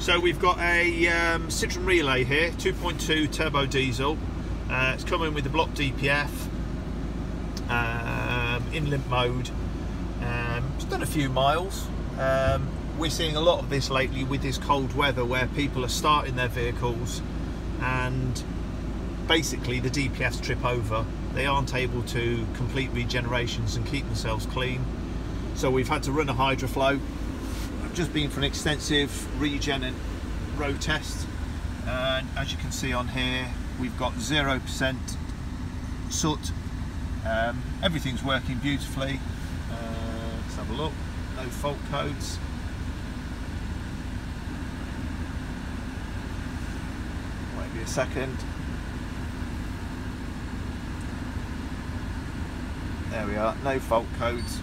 So we've got a um, Citroen Relay here, 2.2 turbo diesel. Uh, it's coming with the block DPF um, in limp mode. Um, it's done a few miles. Um, we're seeing a lot of this lately with this cold weather where people are starting their vehicles and basically the DPFs trip over. They aren't able to complete regenerations and keep themselves clean. So we've had to run a HydroFlow just been for an extensive regen and road test. And as you can see on here we've got 0% soot. Um, everything's working beautifully. Uh, let's have a look. No fault codes. Me a second. There we are. No fault codes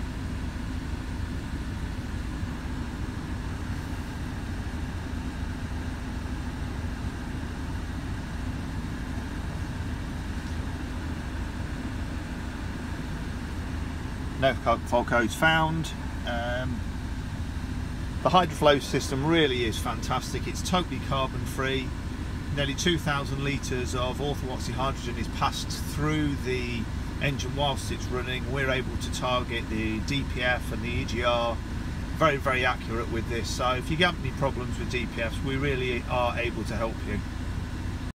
no fault codes found. Um, the HydroFlow system really is fantastic. It's totally carbon free. Nearly 2,000 litres of orthoxy hydrogen is passed through the engine whilst it's running. We're able to target the DPF and the EGR very, very accurate with this. So if you get any problems with DPFs, we really are able to help you.